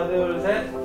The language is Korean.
하나 둘 셋.